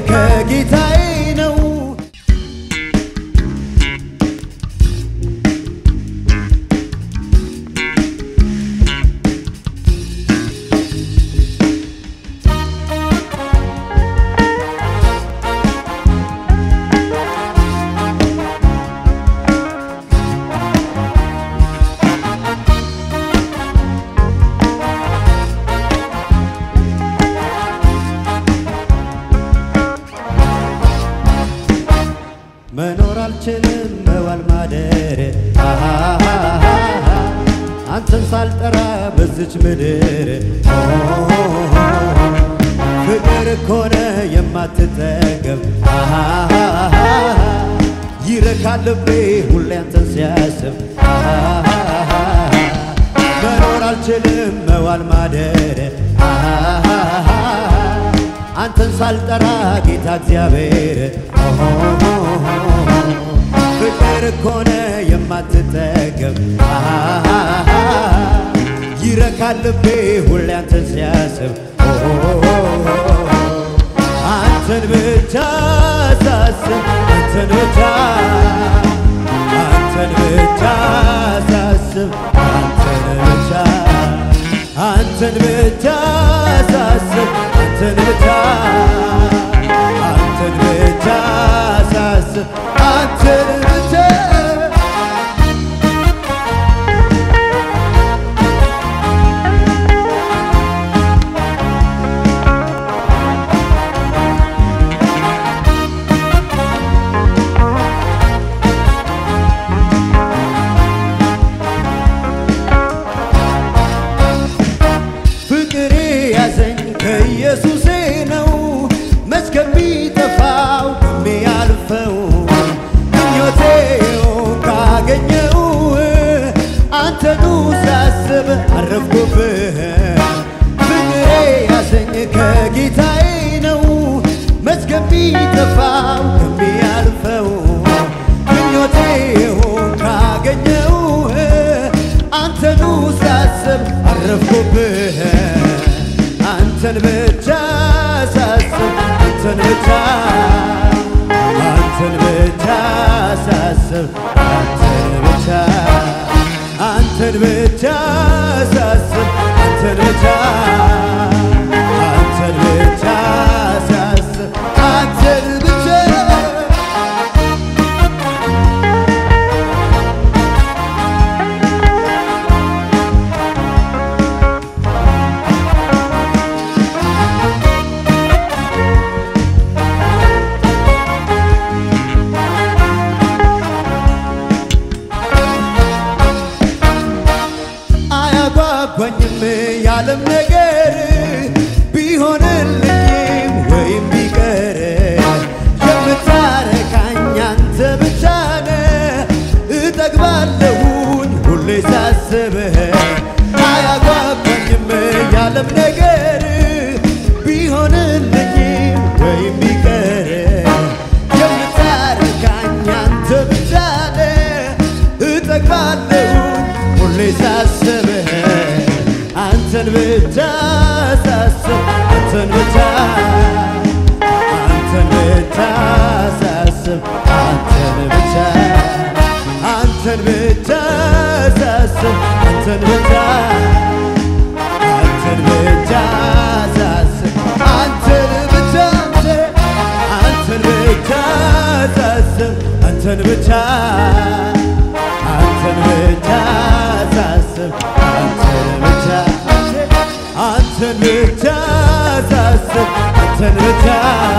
ከጌታዬ አልችልም መዋል ማደር አንተን ሳልጠራ በዝች ምድር ፍቅር ኮነ የማትጠገብ ይረካል ልቤ ሁሌ አንተን ሲያስብ መኖር አልችልም መዋል ማደር አንተን ሳልጠራ ጌታ እግዚአብሔር ኮነ የማትጠገብ። ይረካል ልቤ ሁሌ አንተን ሲያስብ አንተን ብቻ ሳስብ አንተን ብቻ አንተን ብቻ ሳስብ አንተን ብቻ አንተን ብቻ አረፍኩብህ ፍቅሬ ያዘኝ ከጌታዬ ነው መች ከሚጠፋው ከሚያልፈው ምኞቴው ካገኘው አንተኑ ሳስብ አረፍኩብህ አንተን ብቻ ሳስብ አንተን ብቻ ያለም ነገር ቢሆንልኝም ወይም ቢቀር የምታረካኝ አንተ ብቻ ነህ። እጠግባለሁኝ ሁሌ ሳስብህ አያጓጓኝም ያለም ነገር ሳስብ አንተን ብቻ አንተን ብቻ ሳስብ አንተን ብቻ አንተን ብቻ ሳስብ አንተን ብቻ አንተን ሳስብ አንተን ብቻ ሳስብ አንተን ብቻ ሳስብ